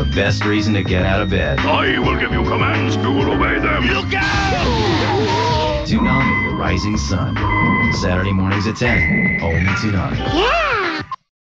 The best reason to get out of bed. I will give you commands. You will obey them. Look out! Toonami, the rising sun. Saturday mornings at 10. Only Toonami. Yeah!